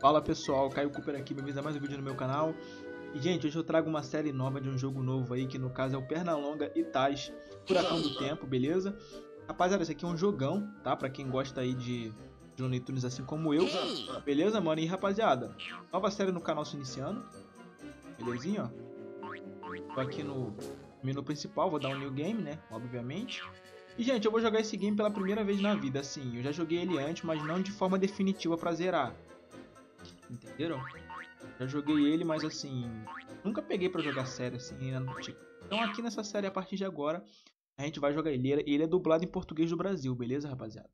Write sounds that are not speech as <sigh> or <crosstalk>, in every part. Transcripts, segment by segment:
Fala pessoal, Caio Cooper aqui, bem-vindos a mais um vídeo no meu canal. E gente, hoje eu trago uma série nova de um jogo novo aí, que no caso é o Pernalonga e Tais Furacão do Tempo, beleza? Rapaziada, esse aqui é um jogão, tá? Pra quem gosta aí de Looney Tunes assim como eu, beleza, mano? E rapaziada, nova série no canal se iniciando, belezinha, ó. Tô aqui no menu principal, vou dar um new game, né? Obviamente. E, gente, eu vou jogar esse game pela primeira vez na vida, assim. Eu já joguei ele antes, mas não de forma definitiva pra zerar. Entenderam? Já joguei ele, mas assim, nunca peguei pra jogar sério assim, né? Tipo, então aqui nessa série, a partir de agora, a gente vai jogar ele. Ele é dublado em português do Brasil, beleza, rapaziada?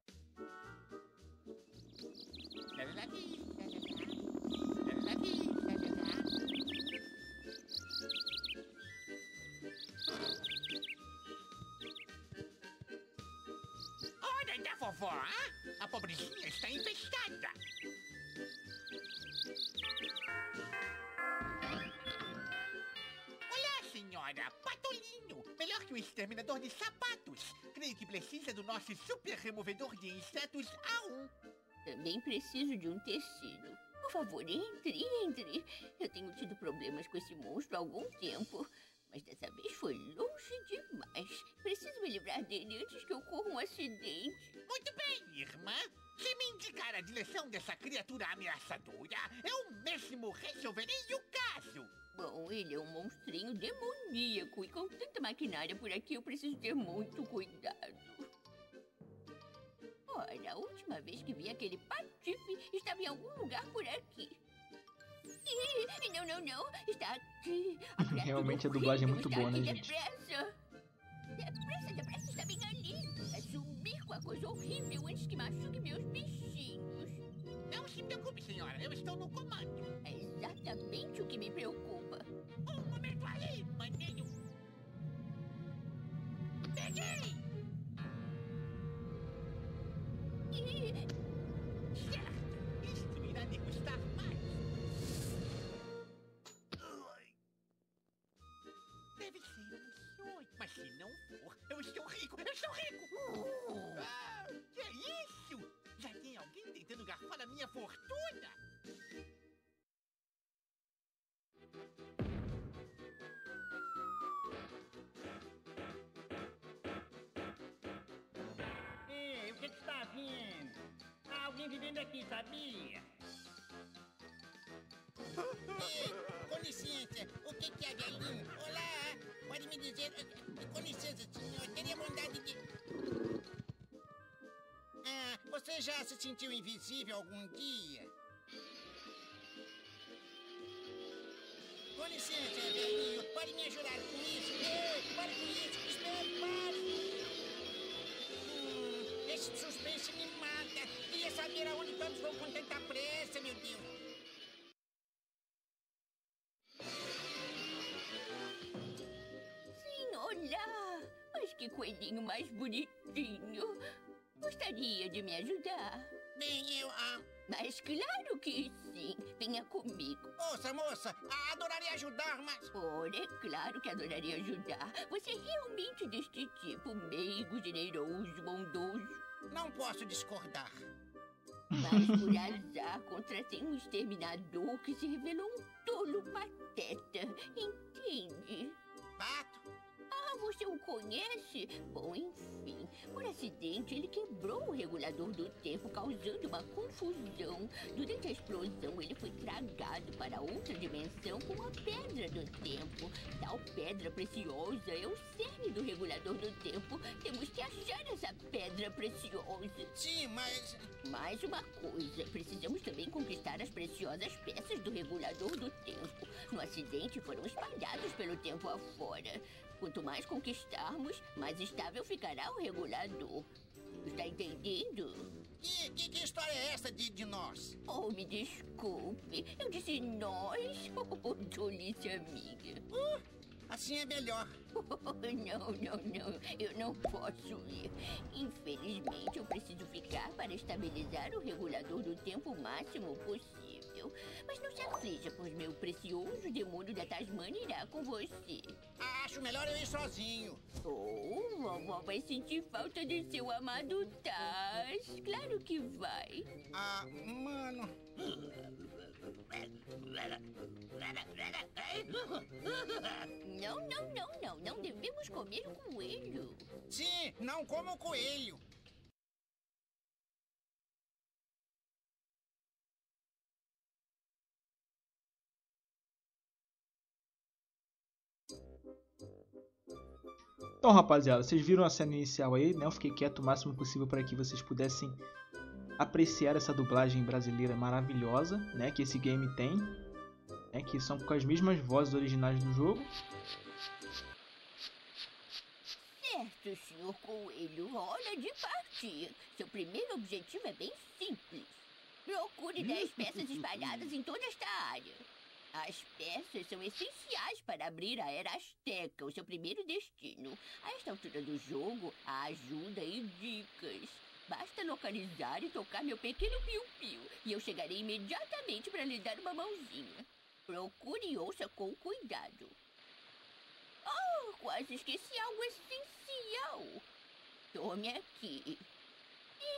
Vovó, a pobrezinha está infestada. Olá, senhora, Patolinho, melhor que o exterminador de sapatos. Creio que precisa do nosso super removedor de insetos A1. Também preciso de um tecido. Por favor, entre, entre. Eu tenho tido problemas com esse monstro há algum tempo. Mas dessa vez foi longe demais. Preciso me livrar dele antes que ocorra um acidente. Muito bem, irmã. Se me indicar a direção dessa criatura ameaçadora, eu mesmo resolverei o caso. Bom, ele é um monstrinho demoníaco e com tanta maquinária por aqui eu preciso ter muito cuidado. Olha, a última vez que vi aquele patife estava em algum lugar por aqui. Não, não, não. Está aqui. Realmente a dublagem é muito boa, né, gente? Depressa. Depressa, depressa, está bem ali. É sumir com a coisa horrível antes que machuque meus bichinhos. Não se preocupe, senhora, eu estou no comando. É exatamente o que me preocupa. Um momento aí, maninho. Peguei! Ih, Está vindo? Há alguém vivendo aqui, sabia? <laughs> Com licença, o que, que é, velhinho? Olá, pode me dizer. eh, Com licença, senhor, teria bondade de. Ah, você já se sentiu invisível algum dia? Com licença, velhinho, todos vão com tanta pressa, meu Deus. sim, olá. Mas que coelhinho mais bonitinho. Gostaria de me ajudar? Bem, eu. Ah, Mas claro que sim. Venha comigo. Moça, moça, adoraria ajudar, mas. Ora, é claro que adoraria ajudar. Você é realmente deste tipo, meigo, generoso, bondoso. Não posso discordar. Mas por azar, contratei um exterminador que se revelou um tolo pateta. Entende? Pato? Ah, você o conhece? Bom, enfim, por acidente ele quebrou o regulador do tempo, causando uma confusão. Durante a explosão, ele foi tragado para outra dimensão com uma pedra do tempo. Tal pedra preciosa é o cerne do regulador do tempo. Temos que achar essa pedra preciosa. Sim, mas. Mais uma coisa, precisamos também conquistar as preciosas peças do regulador do tempo. No acidente foram espalhados pelo tempo afora. Quanto mais conquistarmos, mais estável ficará o regulador. Está entendendo? Que, que, que história é essa de, de nós? Oh, me desculpe. Eu disse nós. <laughs> Oh, tolice amiga. Assim é melhor. <laughs> Não, não, não. Eu não posso ir. Infelizmente, eu preciso ficar para estabilizar o regulador do tempo o máximo possível. Mas não se aflija, pois meu precioso demônio da Tasmania irá com você. Acho melhor eu ir sozinho. Oh, vovó vai sentir falta de seu amado Taz. Claro que vai. Ah, mano. Não, não, não, não. Não devemos comer o coelho. Sim, não como o coelho. Então, rapaziada, vocês viram a cena inicial aí, né? Eu fiquei quieto o máximo possível para que vocês pudessem apreciar essa dublagem brasileira maravilhosa, né? Que esse game tem, né? Que são com as mesmas vozes originais do jogo. Certo, senhor coelho. Hora de partir. Seu primeiro objetivo é bem simples. Procure 10 peças espalhadas em toda esta área. As peças são essenciais para abrir a Era Azteca, o seu primeiro destino. A esta altura do jogo, há ajuda e dicas. Basta localizar e tocar meu pequeno piu-piu, e eu chegarei imediatamente para lhe dar uma mãozinha. Procure e ouça com cuidado. Oh, quase esqueci algo essencial. Tome aqui.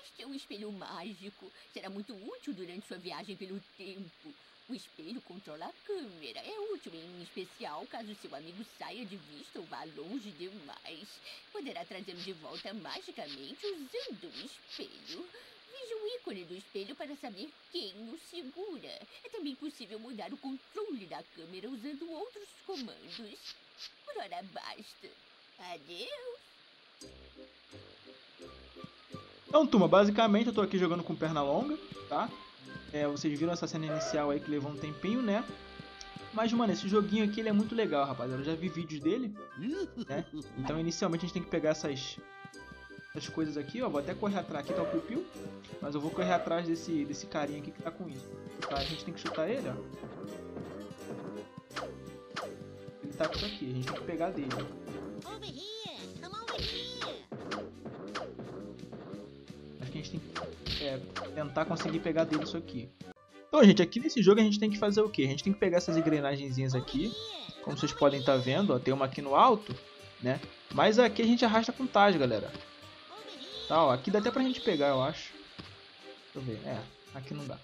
Este é um espelho mágico. Será muito útil durante sua viagem pelo tempo. O espelho controla a câmera. É útil em especial caso seu amigo saia de vista ou vá longe demais. Poderá trazê-lo de volta magicamente usando o espelho. Veja o ícone do espelho para saber quem o segura. É também possível mudar o controle da câmera usando outros comandos. Por hora basta. Adeus. Então, turma, basicamente eu tô aqui jogando com perna longa, tá? É, vocês viram essa cena inicial aí que levou um tempinho, né? Mas, mano, esse joguinho aqui ele é muito legal, rapaziada. Eu já vi vídeos dele, né? Então, inicialmente, a gente tem que pegar essas, essas coisas aqui, ó. Vou até correr atrás. Aqui tá o Piu Piu. Mas eu vou correr atrás desse, desse carinha aqui que tá com isso. Tá? A gente tem que chutar ele, ó. Ele tá com isso aqui. A gente tem que pegar dele. Over here. Come over here. É, tentar conseguir pegar dele isso aqui. Então, gente, aqui nesse jogo a gente tem que fazer o quê? A gente tem que pegar essas engrenagenzinhas aqui. Como vocês podem estar vendo, ó, tem uma aqui no alto, né? Mas aqui a gente arrasta com Taj, galera. Tá, ó, aqui dá até pra gente pegar, eu acho. Deixa eu ver, é, aqui não dá.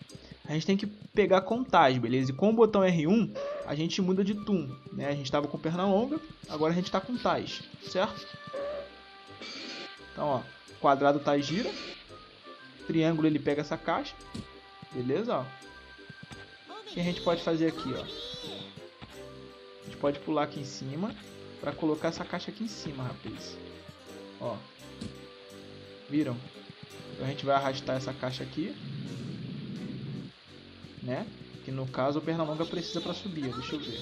A gente tem que pegar com Taj, beleza? E com o botão R1, a gente muda de Toon, né? A gente tava com perna longa, agora a gente tá com Taj, certo? Então, ó, quadrado Taj gira. Triângulo ele pega essa caixa. Beleza, ó. O que a gente pode fazer aqui, ó? A gente pode pular aqui em cima para colocar essa caixa aqui em cima, rapaz. Ó. Viram? Então a gente vai arrastar essa caixa aqui. Né? Que no caso o Pernalonga precisa para subir, deixa eu ver.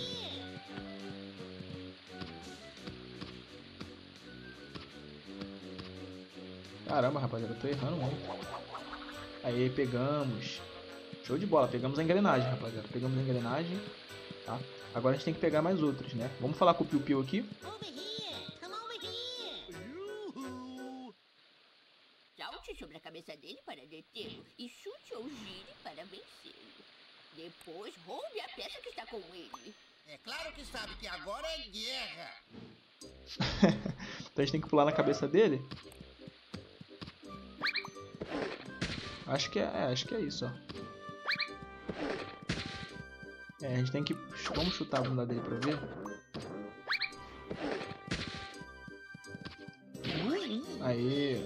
Caramba, rapaziada, eu tô errando muito. Aí, pegamos. Show de bola, pegamos a engrenagem, rapaziada. Pegamos a engrenagem, tá? Agora a gente tem que pegar mais outros, né? Vamos falar com o Piu Piu aqui. Salte sobre a cabeça dele para detê-lo e chute ou gire para vencê-lo. Depois roube a peça que está com ele. É claro que sabe que agora é guerra. <laughs> Então a gente tem que pular na cabeça dele. Acho que é, é, acho que é isso, ó. É, a gente tem que... Vamos chutar a bunda dele pra ver. Aê.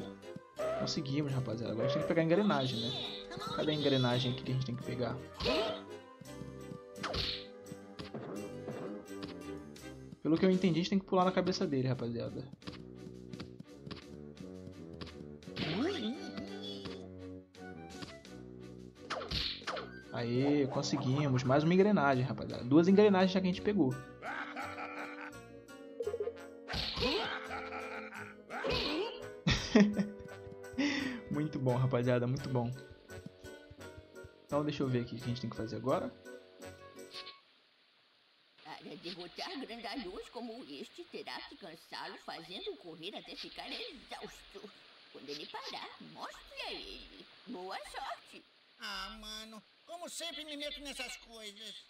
Conseguimos, rapaziada. Agora a gente tem que pegar a engrenagem, né? Cadê a engrenagem aqui que a gente tem que pegar? Pelo que eu entendi, a gente tem que pular na cabeça dele, rapaziada. Aê, conseguimos. Mais uma engrenagem, rapaziada. Duas engrenagens já que a gente pegou. <laughs> muito bom, rapaziada. Muito bom. Então, deixa eu ver aqui o que a gente tem que fazer agora. Para derrotar grandalhões como este, terá que cansá-lo fazendo correr até ficar exausto. Quando ele parar, mostre a ele. Boa sorte! Ah, mano. Como sempre me meto nessas coisas.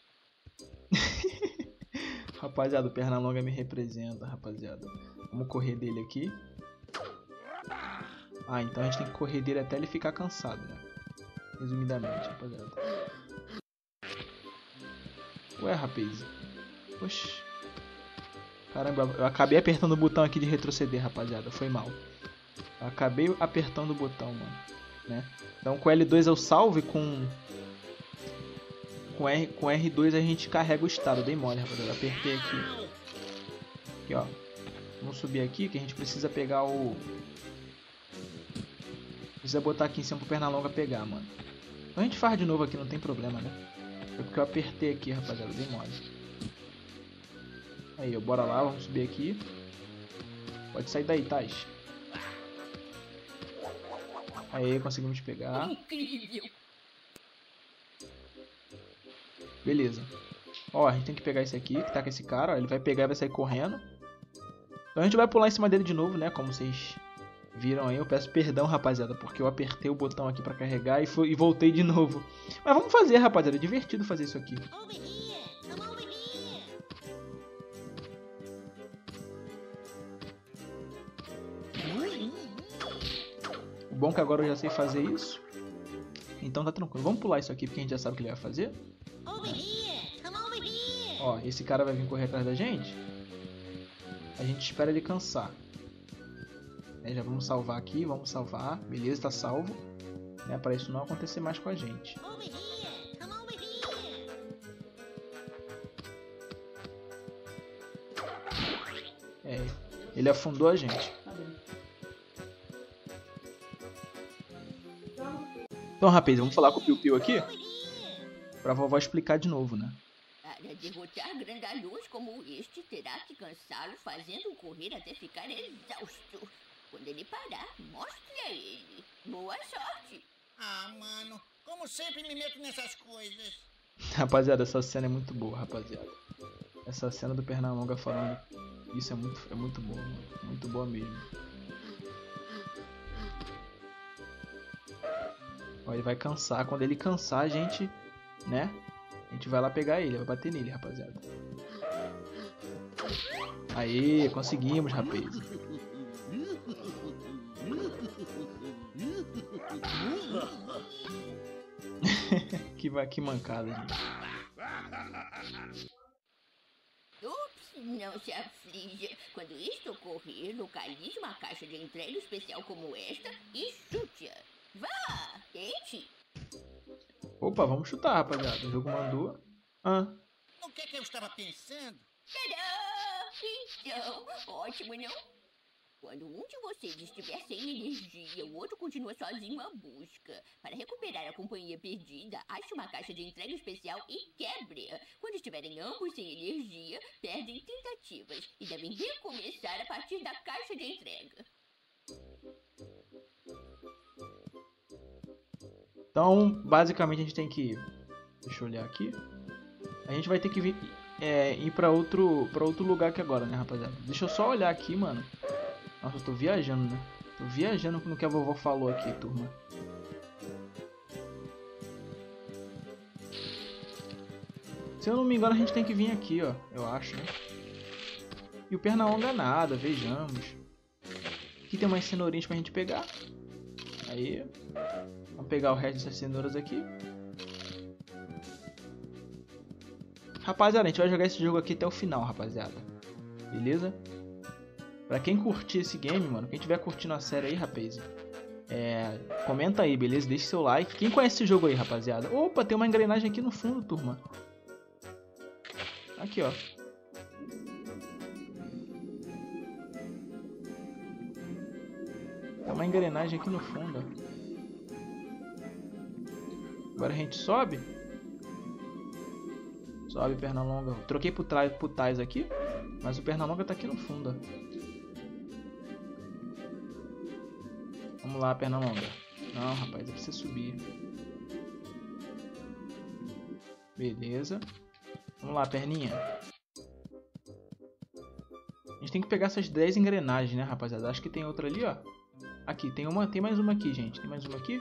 <laughs> Rapaziada, o Pernalonga me representa, rapaziada. Vamos correr dele aqui. Ah, então a gente tem que correr dele até ele ficar cansado, né? Resumidamente, rapaziada. Ué, rapaz. Oxi. Caramba, eu acabei apertando o botão aqui de retroceder, rapaziada. Foi mal. Eu acabei apertando o botão, mano. Né? Então com L2 eu salvo e com... Com, R, com R2 a gente carrega o estado. Dei mole, rapaziada. Apertei aqui. Aqui, ó. Vamos subir aqui que a gente precisa pegar o... Precisa botar aqui em cima pro Pernalonga pegar, mano. Então a gente faz de novo aqui, não tem problema, né? Foi porque eu apertei aqui, rapaziada. Dei mole. Aí, ó, bora lá, vamos subir aqui. Pode sair daí, Tais. Aí, conseguimos pegar. Incrível! Beleza. Ó, a gente tem que pegar esse aqui, que tá com esse cara, ó. Ele vai pegar e vai sair correndo. Então a gente vai pular em cima dele de novo, né? Como vocês viram aí. Eu peço perdão, rapaziada, porque eu apertei o botão aqui pra carregar e, fui, e voltei de novo. Mas vamos fazer, rapaziada. É divertido fazer isso aqui. O bom é que agora eu já sei fazer isso. Então tá tranquilo. Vamos pular isso aqui porque a gente já sabe o que ele vai fazer. Ó, esse cara vai vir correr atrás da gente. A gente espera ele cansar. Né, já vamos salvar aqui, vamos salvar. Beleza, tá salvo. Né, para isso não acontecer mais com a gente. É, ele afundou a gente. Então, rapaz, vamos falar com o Piu Piu aqui. Pra vovó explicar de novo, né? Para derrotar grandalhões como este, terá que cansá-lo fazendo correr até ficar exausto. Quando ele parar, mostre a ele. Boa sorte! Ah, mano. Como sempre me meto nessas coisas. <laughs> Rapaziada, essa cena é muito boa, rapaziada. Essa cena do Pernalonga falando isso é muito, é muito boa, mano. Muito boa mesmo. Ó, ele vai cansar. Quando ele cansar, a gente, né? A gente vai lá pegar ele, vai bater nele, rapaziada. Aê, conseguimos, rapaz. <laughs> que, que mancada, gente. Ups, não se aflija. Quando isto ocorrer, localize uma caixa de entrega especial como esta e chute-a. Vá, tente. Opa, vamos chutar, rapaziada. O jogo mandou. Ah, O que é que eu estava pensando? Tadã! Então, ótimo, não? Quando um de vocês estiver sem energia, o outro continua sozinho à busca. Para recuperar a companhia perdida, ache uma caixa de entrega especial e quebre-a. Quando estiverem ambos sem energia, perdem tentativas e devem recomeçar a partir da caixa de entrega. Então, basicamente a gente tem que. Deixa eu olhar aqui. A gente vai ter que vir, é, ir pra outro, pra outro lugar aqui agora, né, rapaziada? Deixa eu só olhar aqui, mano. Nossa, eu tô viajando, né? Tô viajando no que a vovó falou aqui, turma. Se eu não me engano, a gente tem que vir aqui, ó. Eu acho, né? E o Pernalonga nada, vejamos. Aqui tem umas cenourinhas pra gente pegar. Aí. Vamos pegar o resto dessas cenouras aqui. Rapaziada, a gente vai jogar esse jogo aqui até o final, rapaziada. Beleza? Pra quem curtir esse game, mano, quem tiver curtindo a série aí, rapaz, é, comenta aí, beleza? Deixe seu like. Quem conhece esse jogo aí, rapaziada? Opa, tem uma engrenagem aqui no fundo, turma. Aqui, ó. Tem uma engrenagem aqui no fundo, ó. Agora a gente sobe. Sobe, perna longa. Troquei pro, trás, pro Tais aqui. Mas o perna longa tá aqui no fundo. Vamos lá, perna longa. Não, rapaz, é pra você subir. Beleza. Vamos lá, perninha. A gente tem que pegar essas 10 engrenagens, né, rapaziada? Acho que tem outra ali, ó. Aqui, tem uma, tem mais uma aqui, gente. Tem mais uma aqui.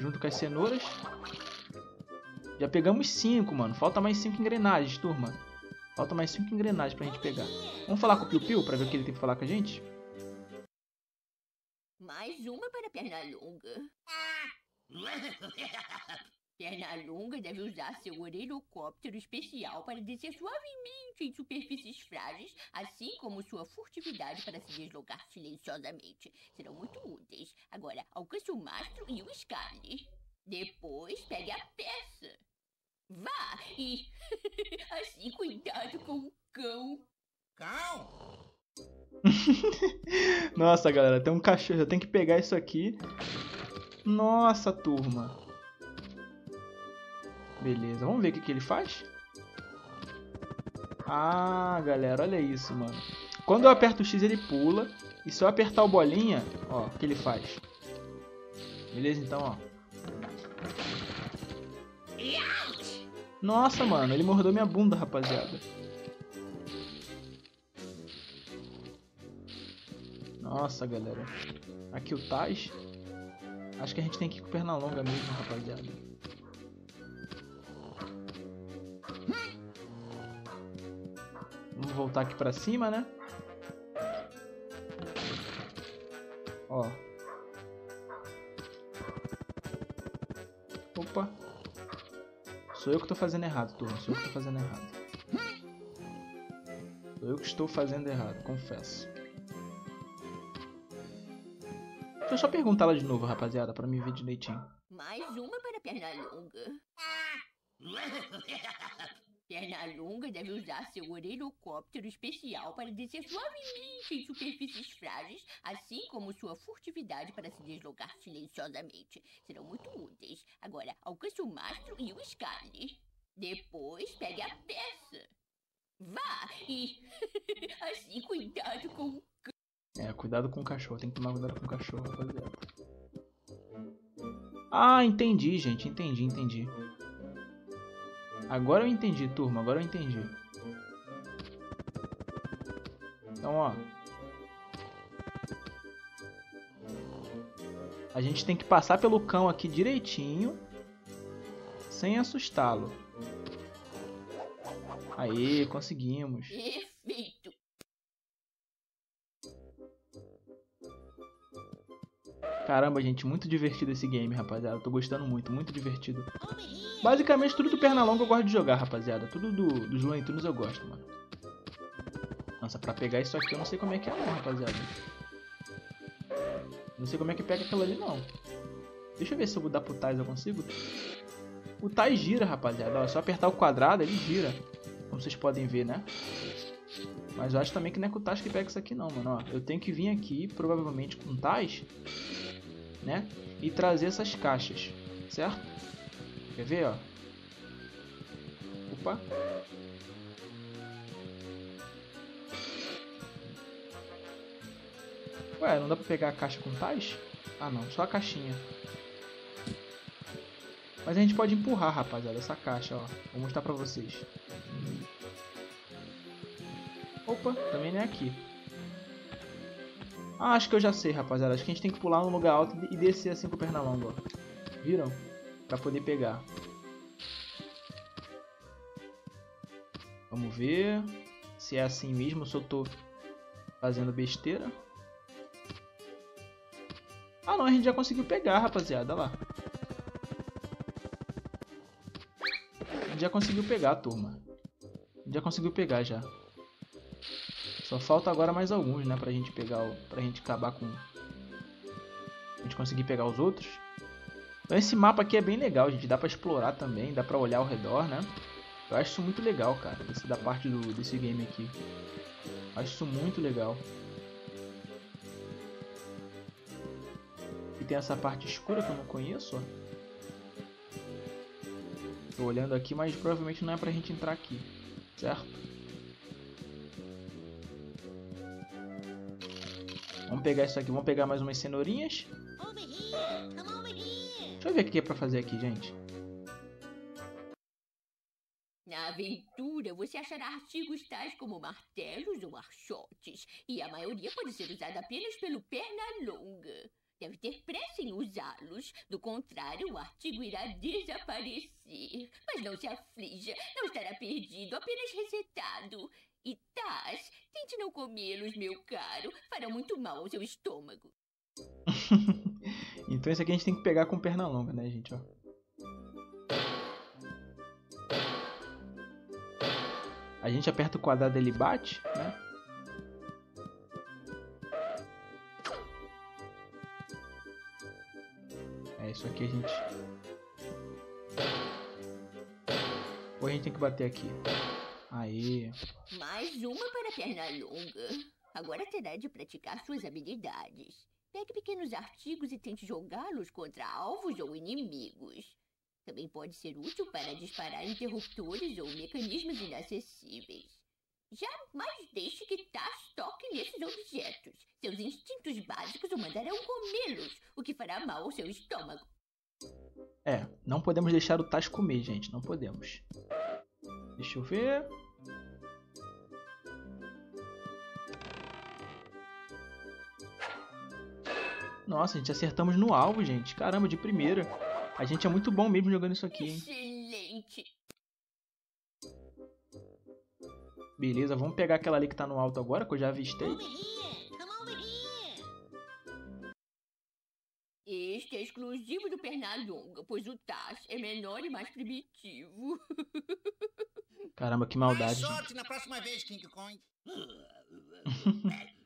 Junto com as cenouras. Já pegamos 5, mano. Falta mais 5 engrenagens, turma. Falta mais 5 engrenagens pra gente pegar. Vamos falar com o Piu Piu pra ver o que ele tem pra falar com a gente? Mais uma para a perna longa. <laughs> <laughs> Pernalonga deve usar seu orelhocóptero especial para descer suavemente em superfícies frágeis, assim como sua furtividade para se deslocar silenciosamente. Serão muito úteis. Agora, alcance o mastro e o escale. Depois, pegue a peça. Vá e... <laughs> assim, cuidado com o cão. Cão? <laughs> Nossa, galera, tem um cachorro. Eu tenho que pegar isso aqui. Nossa, turma. Beleza, vamos ver o que, que ele faz? Ah, galera, olha isso, mano. Quando eu aperto o X, ele pula. E se eu apertar o bolinha, ó, o que ele faz? Beleza, então, ó. Nossa, mano, ele mordeu minha bunda, rapaziada. Nossa, galera. Aqui o Taz. Acho que a gente tem que ir com perna longa mesmo, rapaziada. Vamos voltar aqui pra cima, né? Ó. Opa. Sou eu que tô fazendo errado, turma. Sou eu que tô fazendo errado. Sou eu que estou fazendo errado, confesso. Deixa eu só perguntar ela de novo, rapaziada, pra me ver direitinho. Mais uma para Pernalonga. <laughs> Pernalonga deve usar seu orelhocóptero especial para descer suavemente em superfícies frágeis, assim como sua furtividade para se deslocar silenciosamente. Serão muito úteis. Agora, alcance o mastro e o escale. Depois, pegue a peça. Vá e... <laughs> assim, cuidado com o É, cuidado com o cachorro. Tem que tomar cuidado com o cachorro, rapaziada. Ah, entendi, gente. Entendi, entendi. Agora eu entendi, turma. Agora eu entendi. Então, ó. A gente tem que passar pelo cão aqui direitinho. Sem assustá-lo. Aê, conseguimos. Caramba, gente, muito divertido esse game, rapaziada. Tô gostando muito, muito divertido. Basicamente, tudo do Pernalonga eu gosto de jogar, rapaziada. Tudo do, dos Looney Tunes eu gosto, mano. Nossa, pra pegar isso aqui eu não sei como é que é não, rapaziada. Não sei como é que pega aquilo ali, não. Deixa eu ver se eu mudar pro Tais eu consigo. O Tais gira, rapaziada. Ó, é só apertar o quadrado, ele gira. Como vocês podem ver, né? Mas eu acho também que não é com o Tais que pega isso aqui, não, mano. Ó, eu tenho que vir aqui, provavelmente com o Tais, né? E trazer essas caixas, certo? Quer ver, ó? Opa. Ué, não dá pra pegar a caixa com tais? Ah não, só a caixinha. Mas a gente pode empurrar, rapaziada, essa caixa, ó. Vou mostrar pra vocês. Opa, também não é aqui. Ah, acho que eu já sei, rapaziada. Acho que a gente tem que pular num lugar alto e descer assim com o pernalonga, ó. Viram? Pra poder pegar. Vamos ver se é assim mesmo, se eu tô fazendo besteira. Ah não, a gente já conseguiu pegar, rapaziada, olha lá. A gente já conseguiu pegar, turma. A gente já conseguiu pegar já. Só falta agora mais alguns, né, pra gente pegar, o, pra gente acabar com... A gente conseguir pegar os outros. Então esse mapa aqui é bem legal, gente. Dá pra explorar também, dá pra olhar ao redor, né? Eu acho isso muito legal, cara. Esse da parte do, desse game aqui. Eu acho isso muito legal. E tem essa parte escura que eu não conheço, ó. Tô olhando aqui, mas provavelmente não é pra gente entrar aqui. Certo? Vamos pegar isso aqui. Vamos pegar mais umas cenourinhas. Deixa eu ver o que é pra fazer aqui, gente. Na aventura, você achará artigos tais como martelos ou archotes, e a maioria pode ser usada apenas pelo Pernalonga. Deve ter pressa em usá-los, do contrário, o artigo irá desaparecer. Mas não se aflija, não estará perdido, apenas resetado. E tente não comê-los, meu caro. farão muito mal ao seu estômago. <laughs> então esse aqui a gente tem que pegar com perna longa, né, gente? Ó. A gente aperta o quadrado ele bate, né? É isso aqui a gente. Ou a gente tem que bater aqui. Aí. Mais uma para a perna longa. Agora terá de praticar suas habilidades. Pegue pequenos artigos e tente jogá-los contra alvos ou inimigos. Também pode ser útil para disparar interruptores ou mecanismos inacessíveis. Jamais deixe que Taz toque nesses objetos. Seus instintos básicos o mandarão comê-los, o que fará mal ao seu estômago. É, não podemos deixar o Taz comer, gente. Não podemos. Deixa eu ver. Nossa, a gente acertamos no alvo, gente. Caramba, de primeira. A gente é muito bom mesmo jogando isso aqui, hein? Excelente! Beleza, vamos pegar aquela ali que tá no alto agora, que eu já avistei. É exclusivo do Pernalonga, pois o Taz é menor e mais primitivo. <laughs> Caramba, que Mais maldade, gente. sorte na próxima vez, King Kong. <laughs>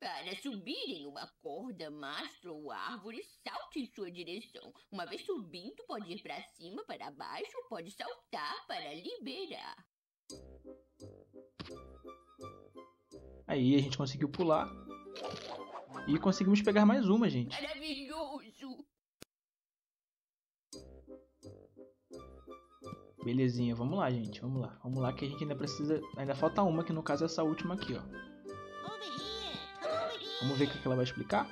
Para subir em uma corda, mastro ou árvore, salte em sua direção. Uma vez subindo, pode ir para cima, para baixo, ou pode saltar para liberar. Aí a gente conseguiu pular. E conseguimos pegar mais uma, gente. Maravilhoso! Belezinha, vamos lá, gente. Vamos lá. Vamos lá que a gente ainda precisa. Ainda falta uma, que no caso é essa última aqui, ó. Vamos ver o que ela vai explicar?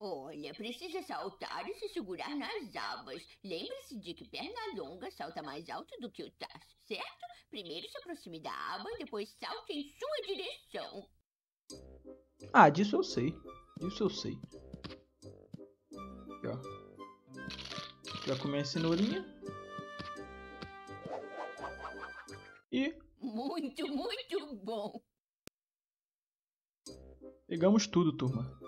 Olha, precisa saltar e se segurar nas abas. Lembre-se de que perna longa salta mais alto do que o Taz, certo? Primeiro se aproxime da aba e depois salte em sua direção. Ah, disso eu sei. Disso eu sei. Aqui, ó. Já comer a cenourinha. E Muito, muito bom! pegamos tudo, turma.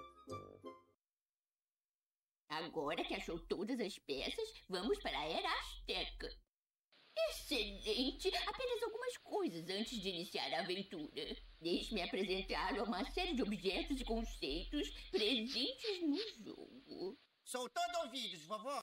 Agora que achou todas as peças, vamos para a Era Azteca. Excelente! Apenas algumas coisas antes de iniciar a aventura. Deixe-me apresentá-lo a uma série de objetos e conceitos presentes no jogo. Sou todo ouvidos, vovó.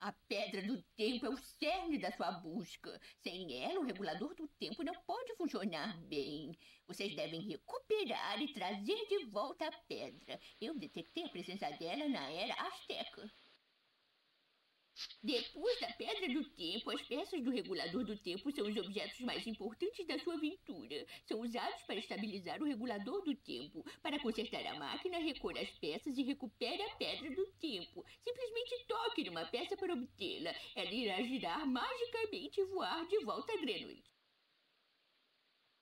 A Pedra do Tempo é o cerne da sua busca. Sem ela, o regulador do tempo não pode funcionar bem. Vocês devem recuperar e trazer de volta a pedra. Eu detectei a presença dela na Era Azteca. Depois da Pedra do Tempo, as peças do regulador do tempo são os objetos mais importantes da sua aventura. São usados para estabilizar o regulador do tempo. Para consertar a máquina, recolha as peças e recupere a Pedra do Tempo. Simplesmente toque numa peça para obtê-la. Ela irá girar magicamente e voar de volta a Greenwich.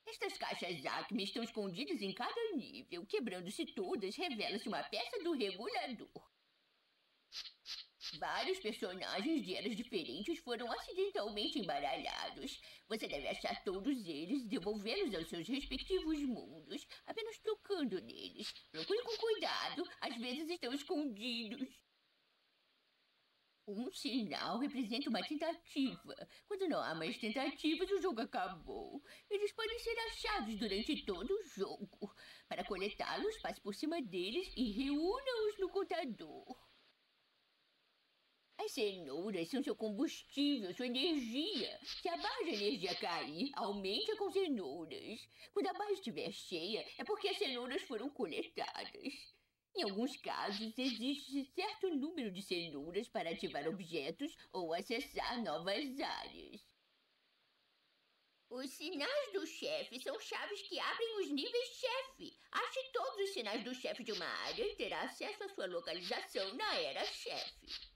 Estas caixas Acme estão escondidas em cada nível. Quebrando-se todas, revela-se uma peça do regulador. Vários personagens de eras diferentes foram acidentalmente embaralhados. Você deve achar todos eles e devolvê-los aos seus respectivos mundos, apenas tocando neles. Procure com cuidado, às vezes estão escondidos. Um sinal representa uma tentativa. Quando não há mais tentativas, o jogo acabou. Eles podem ser achados durante todo o jogo. Para coletá-los, passe por cima deles e reúna-os no contador. As cenouras são seu combustível, sua energia. Se a barra de energia cair, aumente-a com cenouras. Quando a barra estiver cheia, é porque as cenouras foram coletadas. Em alguns casos, existe certo número de cenouras para ativar objetos ou acessar novas áreas. Os sinais do chefe são chaves que abrem os níveis chefe. Ache todos os sinais do chefe de uma área e terá acesso à sua localização na era chefe.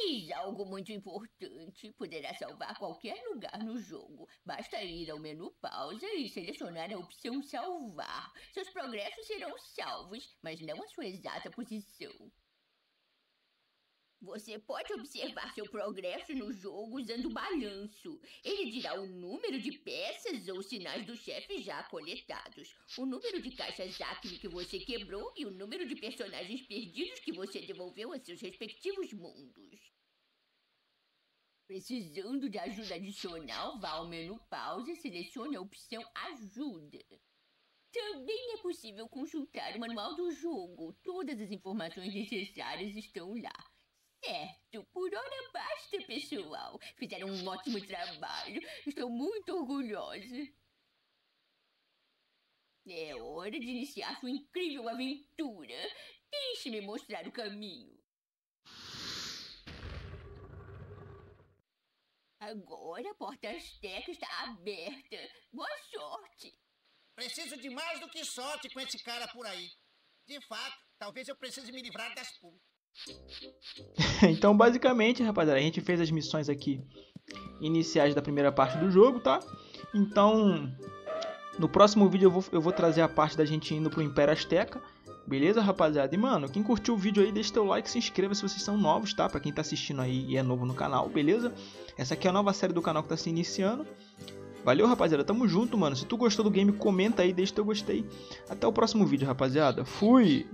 Eis algo muito importante. Poderá salvar qualquer lugar no jogo. Basta ir ao menu pausa e selecionar a opção salvar. Seus progressos serão salvos, mas não a sua exata posição. Você pode observar seu progresso no jogo usando o balanço. Ele dirá o número de peças ou sinais do chefe já coletados, o número de caixas Acme que você quebrou e o número de personagens perdidos que você devolveu a seus respectivos mundos. Precisando de ajuda adicional, vá ao menu pausa e selecione a opção Ajuda. Também é possível consultar o manual do jogo. Todas as informações necessárias estão lá. Certo, por hora basta, pessoal. Fizeram um ótimo trabalho. Estou muito orgulhosa. É hora de iniciar sua incrível aventura. Deixe-me mostrar o caminho. Agora a porta asteca está aberta. Boa sorte! Preciso de mais do que sorte com esse cara por aí. De fato, talvez eu precise me livrar das pulgas. <laughs> então, basicamente, rapaziada, a gente fez as missões aqui iniciais da primeira parte do jogo, tá? Então, no próximo vídeo eu vou, eu vou trazer a parte da gente indo pro Império Azteca. Beleza, rapaziada? E, mano, quem curtiu o vídeo aí, deixa teu like, se inscreva se vocês são novos, tá? Pra quem tá assistindo aí e é novo no canal, beleza? Essa aqui é a nova série do canal que tá se iniciando. Valeu, rapaziada. Tamo junto, mano. Se tu gostou do game, comenta aí, deixa teu gostei. Até o próximo vídeo, rapaziada. Fui!